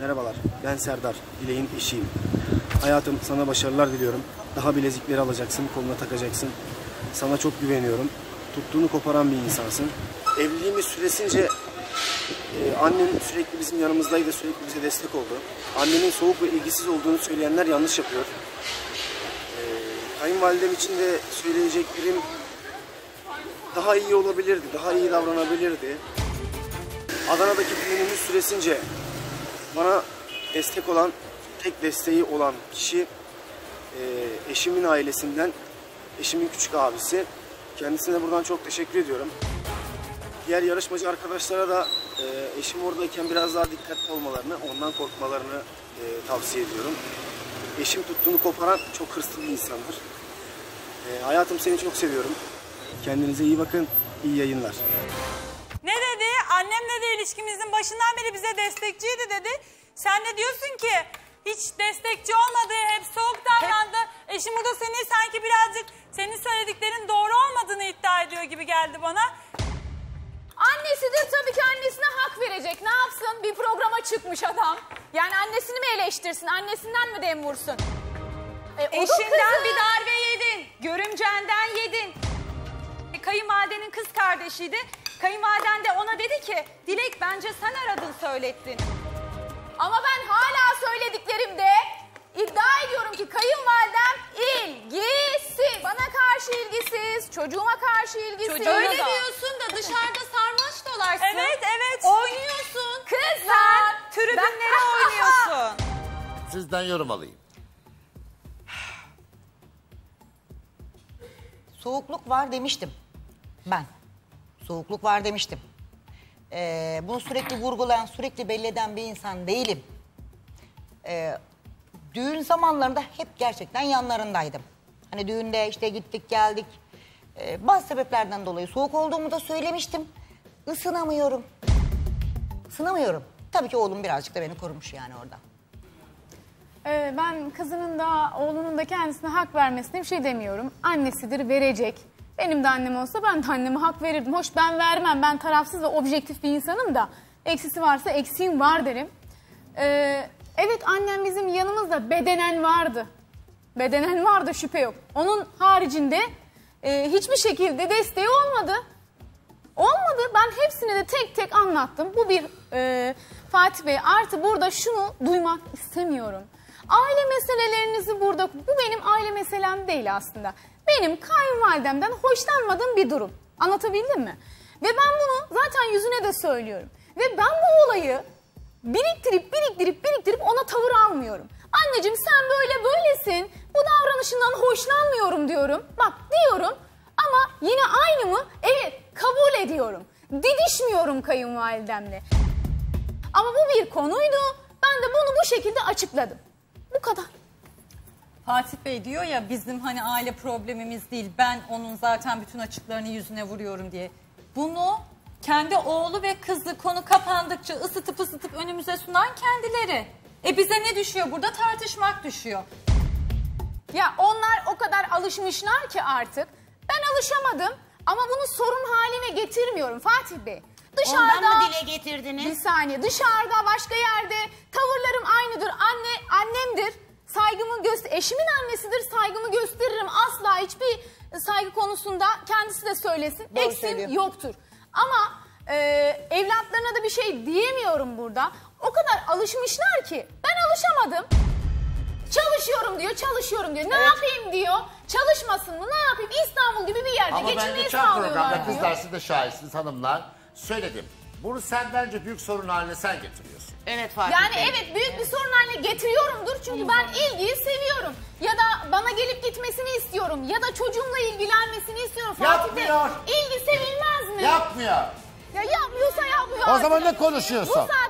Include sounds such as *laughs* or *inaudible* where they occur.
Merhabalar, ben Serdar. Dileğin eşiyim. Hayatım sana başarılar diliyorum. Daha bilezikleri alacaksın, koluna takacaksın. Sana çok güveniyorum. Tuttuğunu koparan bir insansın. Evliliğimiz süresince e, annem sürekli bizim yanımızdaydı, sürekli bize destek oldu. Annemin soğuk ve ilgisiz olduğunu söyleyenler yanlış yapıyor. E, kayınvalidem için de söyleyeceklerim daha iyi olabilirdi, daha iyi davranabilirdi. Adana'daki düğünümüz süresince bana destek olan, tek desteği olan kişi e, eşimin ailesinden, eşimin küçük abisi. Kendisine buradan çok teşekkür ediyorum. Diğer yarışmacı arkadaşlara da e, eşim oradayken biraz daha dikkatli olmalarını, ondan korkmalarını e, tavsiye ediyorum. Eşim tuttuğunu koparan çok hırslı bir insandır. E, hayatım seni çok seviyorum. Kendinize iyi bakın, iyi yayınlar. Ne dedi? Annem dedi ilişkimizin başından beri bize destekçiydi dedi. Sen de diyorsun ki hiç destekçi olmadı, hep soğuk davrandı. Eşim burada seni sanki birazcık senin söylediklerin doğru olmadığını iddia ediyor gibi geldi bana. Annesidir tabii ki annesine hak verecek. Ne yapsın? Bir programa çıkmış adam. Yani annesini mi eleştirsin? Annesinden mi dem vursun? E, Eşinden kızı. bir darbe yedin, görümcenden yedin. Kayınvalidenin kız kardeşiydi. Kayınvaliden de ona dedi ki Dilek bence sen aradın söylettin. Ama ben hala söylediklerimde iddia ediyorum ki kayınvalidem ilgisiz. Bana karşı ilgisiz, çocuğuma karşı ilgisiz. Çocuğuna Öyle da. diyorsun da dışarıda sarmaş dolarsın. Evet, evet. Oynuyorsun. Kızlar. Sen tribünlere Ben- oynuyorsun. *laughs* Sizden yorum alayım. Soğukluk var demiştim. Ben. Soğukluk var demiştim. Ee, bunu sürekli vurgulayan, sürekli belli eden bir insan değilim. Ee, düğün zamanlarında hep gerçekten yanlarındaydım. Hani düğünde işte gittik geldik. Ee, bazı sebeplerden dolayı soğuk olduğumu da söylemiştim. Isınamıyorum. Isınamıyorum. Tabii ki oğlum birazcık da beni korumuş yani orada. Ee, ben kızının da oğlunun da kendisine hak vermesine bir şey demiyorum. Annesidir verecek. Benim de annem olsa ben de anneme hak verirdim. Hoş ben vermem. Ben tarafsız ve objektif bir insanım da. Eksisi varsa eksiğim var derim. Ee, evet annem bizim yanımızda bedenen vardı. Bedenen vardı şüphe yok. Onun haricinde e, hiçbir şekilde desteği olmadı. Olmadı. Ben hepsini de tek tek anlattım. Bu bir e, Fatih Bey artı burada şunu duymak istemiyorum. Aile meselelerinizi burada, bu benim aile meselem değil aslında. Benim kayınvalidemden hoşlanmadığım bir durum. Anlatabildim mi? Ve ben bunu zaten yüzüne de söylüyorum. Ve ben bu olayı biriktirip biriktirip biriktirip ona tavır almıyorum. Anneciğim sen böyle böylesin. Bu davranışından hoşlanmıyorum diyorum. Bak diyorum ama yine aynı mı? Evet kabul ediyorum. Didişmiyorum kayınvalidemle. Ama bu bir konuydu. Ben de bunu bu şekilde açıkladım. Bu kadar. Fatih Bey diyor ya bizim hani aile problemimiz değil ben onun zaten bütün açıklarını yüzüne vuruyorum diye. Bunu kendi oğlu ve kızı konu kapandıkça ısıtıp ısıtıp önümüze sunan kendileri. E bize ne düşüyor burada tartışmak düşüyor. Ya onlar o kadar alışmışlar ki artık. Ben alışamadım ama bunu sorun haline getirmiyorum Fatih Bey. Dışarıda Ondan mı dile getirdiniz? bir saniye dışarıda başka yerde tavırlarım aynıdır. Anne annemdir. Saygımı göster eşimin annesidir. Saygımı gösteririm. Asla hiçbir saygı konusunda kendisi de söylesin. Doğru Eksiğim söylüyor. yoktur. Ama e, evlatlarına da bir şey diyemiyorum burada. O kadar alışmışlar ki ben alışamadım. Çalışıyorum diyor, çalışıyorum diyor. Ne yapayım diyor. Çalışmasın mı? Ne yapayım? İstanbul gibi bir yerde Ama ben geçinmeyi geçen sağlıyorlar diyor. kızlar siz de şahitsiniz hanımlar. Söyledim. Bunu sen bence büyük sorun haline sen getiriyorsun. Evet Fatih Yani Bey. evet büyük bir sorun haline getiriyorumdur. Çünkü ben ilgiyi seviyorum. Ya da bana gelip gitmesini istiyorum. Ya da çocuğumla ilgilenmesini istiyorum. Fatih Bey Yapmıyor. ilgi sevilmez mi? Yapmıyor. Ya yapmıyorsa yapmıyor O artık. zaman ne konuşuyorsun? Bu artık.